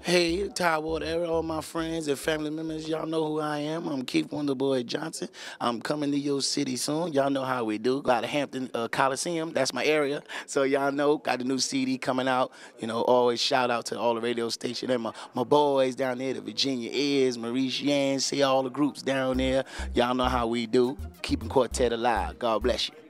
Hey, Ty whatever, all my friends and family members, y'all know who I am. I'm Keith Wonderboy Johnson. I'm coming to your city soon. Y'all know how we do. Got a Hampton uh, Coliseum, that's my area. So y'all know, got a new CD coming out. You know, always shout out to all the radio stations and my, my boys down there, the Virginia Is, Maurice Yan, see all the groups down there. Y'all know how we do. Keeping Quartet alive. God bless you.